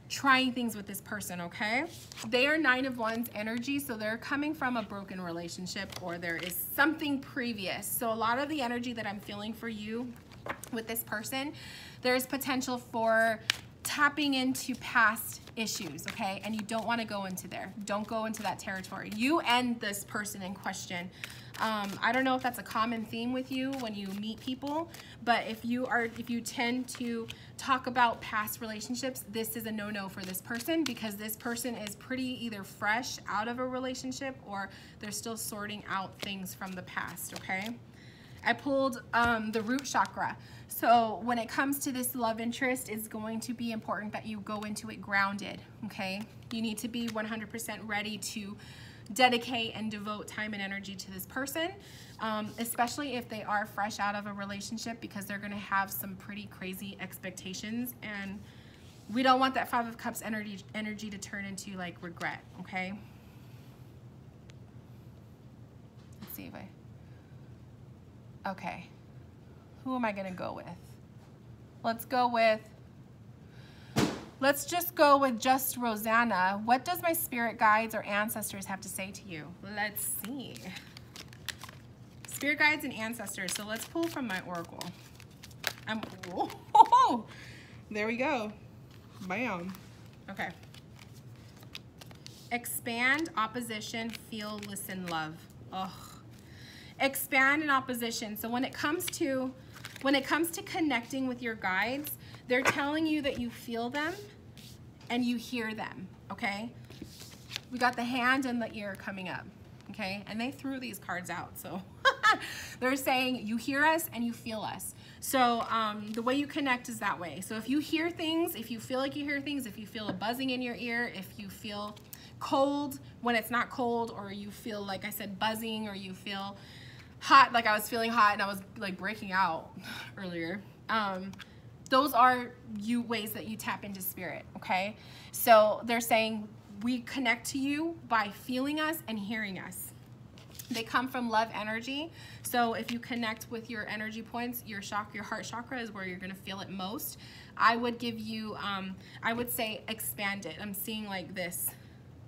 trying things with this person, okay? They are Nine of Wands energy, so they're coming from a broken relationship or there is something previous. So a lot of the energy that I'm feeling for you with this person, there's potential for tapping into past issues, okay? And you don't want to go into there. Don't go into that territory. You and this person in question. Um, I don't know if that's a common theme with you when you meet people, but if you are, if you tend to talk about past relationships, this is a no-no for this person because this person is pretty either fresh out of a relationship or they're still sorting out things from the past, okay? I pulled um, the root chakra. So when it comes to this love interest, it's going to be important that you go into it grounded, okay? You need to be 100% ready to dedicate and devote time and energy to this person, um, especially if they are fresh out of a relationship because they're gonna have some pretty crazy expectations and we don't want that Five of Cups energy, energy to turn into like regret, okay? Let's see if I, okay. Who am I gonna go with? Let's go with, let's just go with just Rosanna. What does my spirit guides or ancestors have to say to you? Let's see. Spirit guides and ancestors. So let's pull from my oracle. I'm, oh, there we go. Bam. Okay. Expand, opposition, feel, listen, love. Ugh. Expand and opposition. So when it comes to when it comes to connecting with your guides, they're telling you that you feel them and you hear them, okay? We got the hand and the ear coming up, okay? And they threw these cards out, so they're saying you hear us and you feel us. So um, the way you connect is that way. So if you hear things, if you feel like you hear things, if you feel a buzzing in your ear, if you feel cold when it's not cold, or you feel, like I said, buzzing, or you feel hot, like I was feeling hot and I was like breaking out earlier. Um, those are you ways that you tap into spirit, okay? So they're saying we connect to you by feeling us and hearing us. They come from love energy. So if you connect with your energy points, your shock, your heart chakra is where you're gonna feel it most. I would give you, um, I would say expand it. I'm seeing like this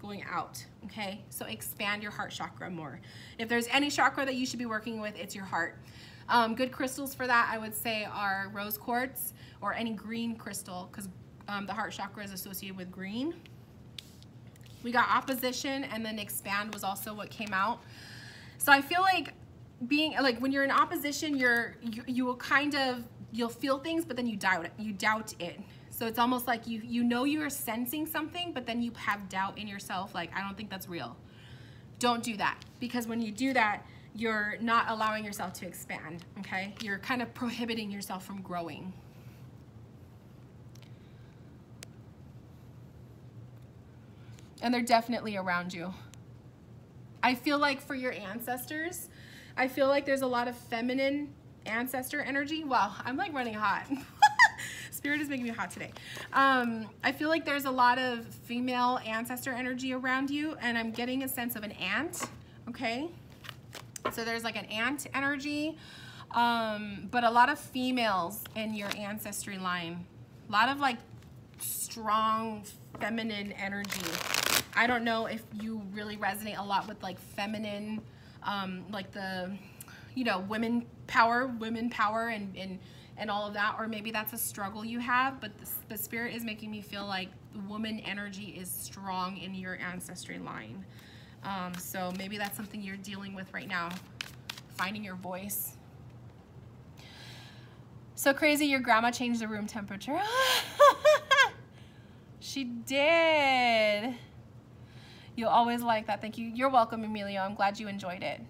going out, okay? So expand your heart chakra more. If there's any chakra that you should be working with, it's your heart. Um, good crystals for that, I would say, are rose quartz or any green crystal because um, the heart chakra is associated with green. We got opposition and then expand was also what came out. So I feel like being like when you're in opposition, you're you, you will kind of you'll feel things, but then you doubt it. You doubt it. So it's almost like you you know you are sensing something, but then you have doubt in yourself. Like I don't think that's real. Don't do that because when you do that, you're not allowing yourself to expand. Okay, you're kind of prohibiting yourself from growing. And they're definitely around you. I feel like for your ancestors, I feel like there's a lot of feminine ancestor energy. Wow, I'm like running hot. Spirit is making me hot today. Um, I feel like there's a lot of female ancestor energy around you and I'm getting a sense of an ant, okay? So there's like an ant energy, um, but a lot of females in your ancestry line. A lot of like strong feminine energy. I don't know if you really resonate a lot with like feminine, um, like the, you know, women power, women power and, and, and all of that, or maybe that's a struggle you have, but the, the spirit is making me feel like the woman energy is strong in your ancestry line. Um, so maybe that's something you're dealing with right now, finding your voice. So crazy, your grandma changed the room temperature. she did. You'll always like that. Thank you. You're welcome, Emilio. I'm glad you enjoyed it.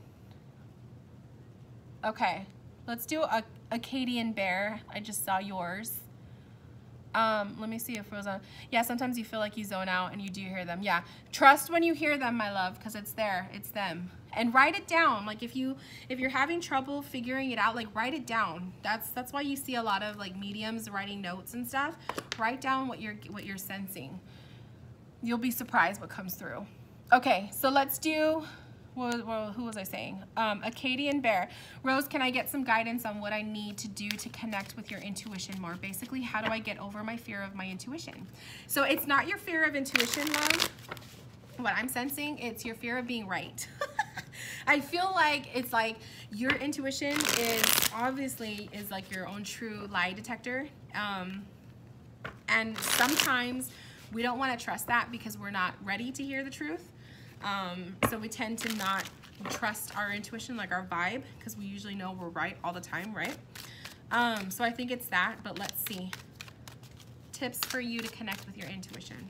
Okay, let's do a Acadian bear. I just saw yours. Um, let me see if Rosa. Yeah, sometimes you feel like you zone out and you do hear them. Yeah, trust when you hear them, my love, because it's there. It's them. And write it down. Like if you if you're having trouble figuring it out, like write it down. That's that's why you see a lot of like mediums writing notes and stuff. Write down what you're what you're sensing. You'll be surprised what comes through. Okay, so let's do, well, well who was I saying? Um, Acadian Bear. Rose, can I get some guidance on what I need to do to connect with your intuition more? Basically, how do I get over my fear of my intuition? So it's not your fear of intuition, love. What I'm sensing, it's your fear of being right. I feel like it's like your intuition is obviously is like your own true lie detector. Um, and sometimes we don't want to trust that because we're not ready to hear the truth. Um, so we tend to not trust our intuition, like our vibe, because we usually know we're right all the time, right? Um, so I think it's that, but let's see. Tips for you to connect with your intuition.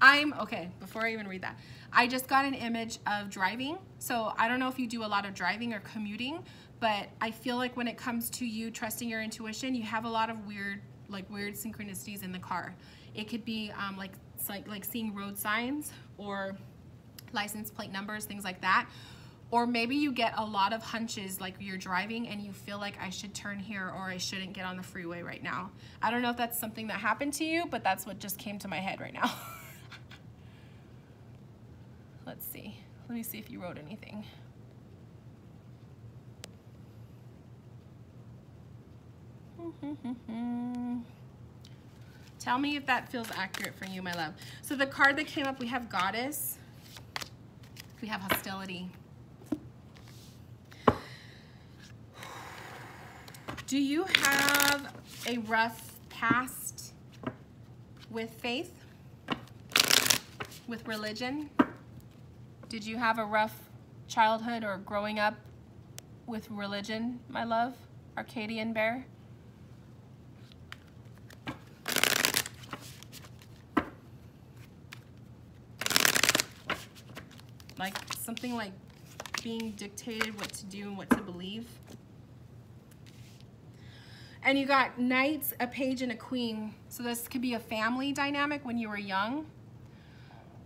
I'm, okay, before I even read that, I just got an image of driving. So I don't know if you do a lot of driving or commuting, but I feel like when it comes to you trusting your intuition, you have a lot of weird, like weird synchronicities in the car. It could be um, like, like, like seeing road signs or license plate numbers, things like that. Or maybe you get a lot of hunches like you're driving and you feel like I should turn here or I shouldn't get on the freeway right now. I don't know if that's something that happened to you, but that's what just came to my head right now. Let's see. Let me see if you wrote anything. Tell me if that feels accurate for you, my love. So the card that came up, we have Goddess. We have Hostility. Do you have a rough past with faith? With religion? Did you have a rough childhood or growing up with religion, my love? Arcadian bear? Like something like being dictated what to do and what to believe. And you got knights, a page, and a queen. So this could be a family dynamic when you were young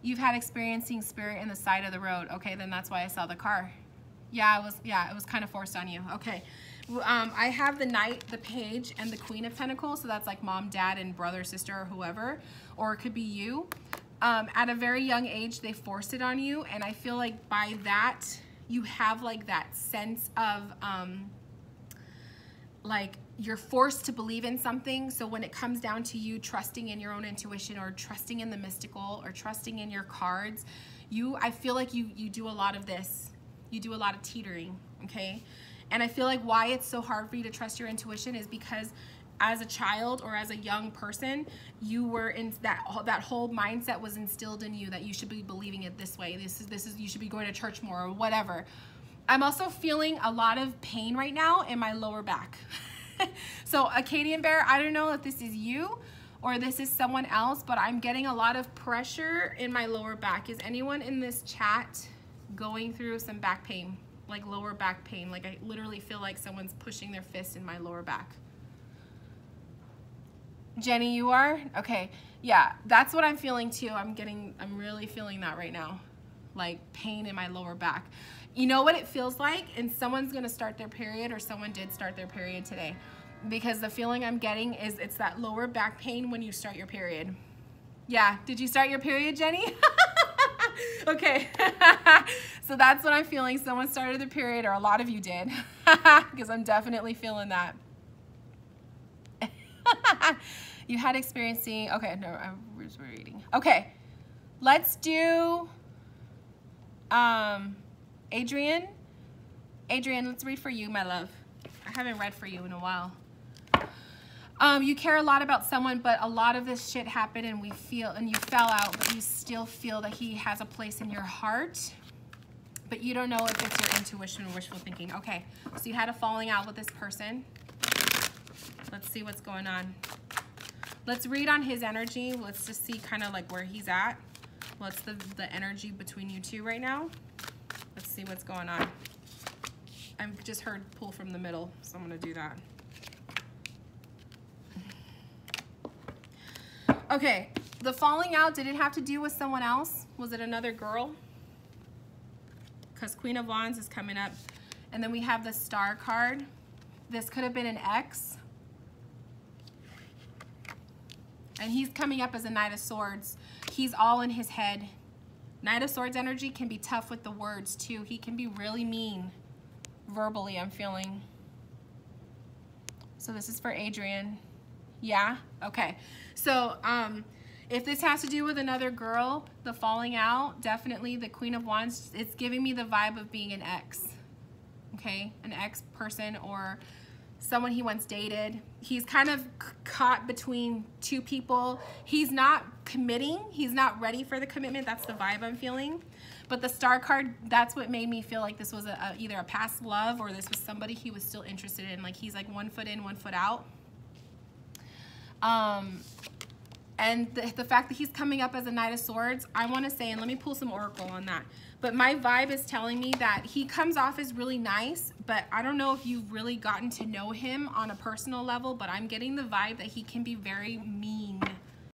You've had experiencing spirit in the side of the road. Okay, then that's why I saw the car. Yeah, it was, yeah, it was kind of forced on you. Okay. Um, I have the knight, the page, and the queen of pentacles. So that's like mom, dad, and brother, sister, or whoever. Or it could be you. Um, at a very young age, they force it on you. And I feel like by that, you have like that sense of um, like you're forced to believe in something. So when it comes down to you trusting in your own intuition or trusting in the mystical or trusting in your cards, you I feel like you you do a lot of this. You do a lot of teetering, okay? And I feel like why it's so hard for you to trust your intuition is because as a child or as a young person, you were in that that whole mindset was instilled in you that you should be believing it this way. This is this is you should be going to church more or whatever. I'm also feeling a lot of pain right now in my lower back. so Acadian Bear, I don't know if this is you or this is someone else, but I'm getting a lot of pressure in my lower back. Is anyone in this chat going through some back pain, like lower back pain? Like I literally feel like someone's pushing their fist in my lower back. Jenny, you are? Okay, yeah, that's what I'm feeling too. I'm getting, I'm really feeling that right now. Like pain in my lower back you know what it feels like and someone's gonna start their period or someone did start their period today because the feeling I'm getting is it's that lower back pain when you start your period. Yeah, did you start your period, Jenny? okay, so that's what I'm feeling. Someone started the period or a lot of you did because I'm definitely feeling that. You had experiencing, okay, no, I'm reading. Okay, let's do, um, Adrian, Adrian, let's read for you, my love. I haven't read for you in a while. Um, you care a lot about someone, but a lot of this shit happened and we feel, and you fell out, but you still feel that he has a place in your heart, but you don't know if it's your intuition or wishful thinking. Okay, so you had a falling out with this person. Let's see what's going on. Let's read on his energy. Let's just see kind of like where he's at. What's the, the energy between you two right now? Let's see what's going on. I've just heard pull from the middle, so I'm gonna do that. Okay, the falling out, did it have to do with someone else? Was it another girl? Because Queen of Wands is coming up. And then we have the star card. This could have been an ex. And he's coming up as a Knight of Swords. He's all in his head. Knight of Swords energy can be tough with the words too. He can be really mean verbally, I'm feeling. So this is for Adrian. Yeah? Okay. So um, if this has to do with another girl, the falling out, definitely the Queen of Wands, it's giving me the vibe of being an ex. Okay? An ex person or someone he once dated. He's kind of caught between two people. He's not committing. He's not ready for the commitment. That's the vibe I'm feeling. But the star card, that's what made me feel like this was a, a, either a past love or this was somebody he was still interested in. Like he's like one foot in, one foot out. Um, And the, the fact that he's coming up as a Knight of Swords, I want to say, and let me pull some Oracle on that. But my vibe is telling me that he comes off as really nice, but I don't know if you've really gotten to know him on a personal level, but I'm getting the vibe that he can be very mean